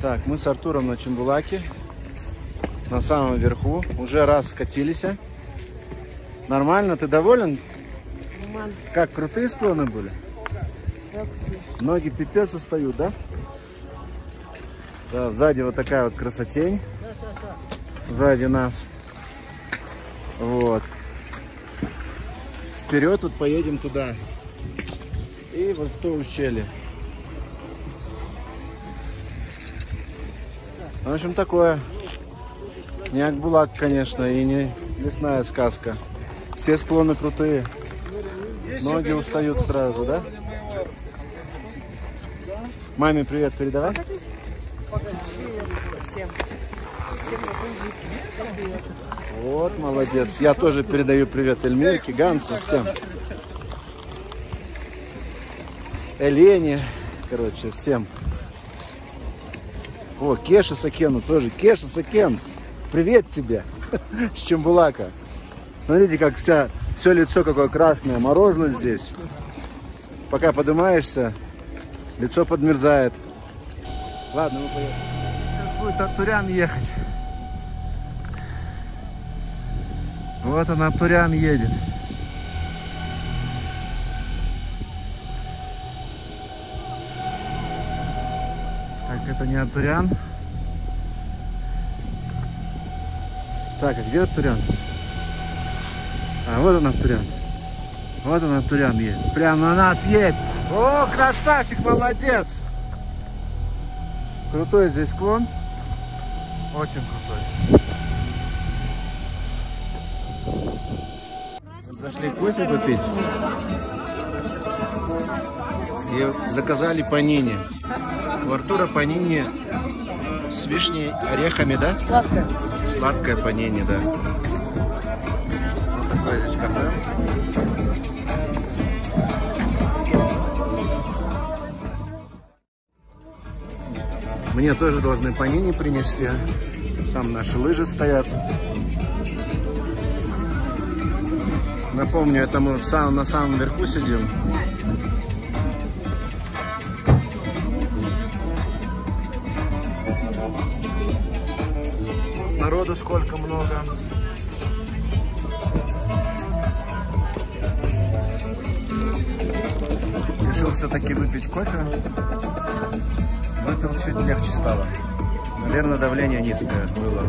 Так, мы с Артуром на Чембулаке. На самом верху. Уже раз скатились. Нормально? Ты доволен? Нормально. Как, крутые склоны были? Да, крутые. Ноги пипец остают, да? Да, сзади вот такая вот красотень. Сзади нас. Вот. Вперед вот поедем туда. И вот в то ущелье. В общем, такое. Не Акбулак, конечно, и не лесная сказка. Все склоны крутые. Ноги устают сразу, да? Маме привет передавай. Всем. Вот, молодец. Я тоже передаю привет Эльмирке, Гансу, всем. Элене, короче, всем. О, Кеша Сакену тоже. Кеша Сакен, привет тебе с Чембулака. Смотрите, как вся, все лицо какое красное, морозно здесь. Пока поднимаешься, лицо подмерзает. Ладно, мы поехали. Сейчас будет Артурян ехать. Вот он, Артурян едет. Это не Артурян. Так, а где Артурян? А, вот он Артурян. Вот он Артурян едет. Прямо на нас едет. О, красавчик, молодец. Крутой здесь склон. Очень крутой. Зашли кофе попить. И заказали панини. У Артура панини с вишней, орехами, да? Сладкое. Сладкое панини, да. Вот такое здесь кафе. Мне тоже должны панини принести. Там наши лыжи стоят. Напомню, это мы в самом, на самом верху сидим. Народу сколько много. Решил все-таки выпить кофе. Выпил чуть легче стало. Наверное, давление низкое было.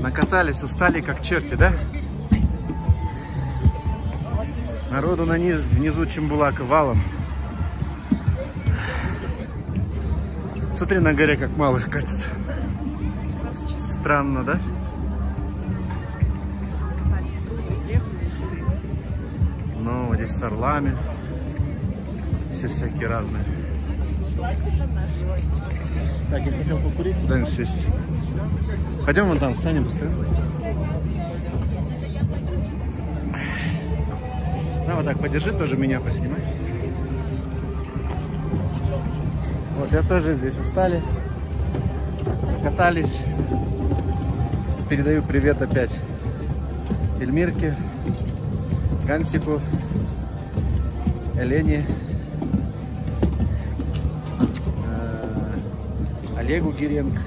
Накатались, устали как черти, да? Народу на низ, внизу Чембулака валом. Смотри на горе, как малых катится. Странно, да? Ну, вот здесь с орлами. Все всякие разные. Так, я хотел покурить, куда-нибудь сесть. Пойдем вон там, встанем, постоим. На, вот так подержи, тоже меня поснимай. Вот, я тоже здесь устали. Катались. Передаю привет опять Эльмирке, Гансику, Элене, Олегу Гиренко,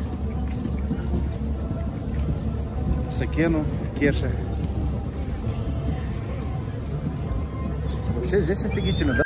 Сакену, Кеше. Вообще здесь офигительно, да?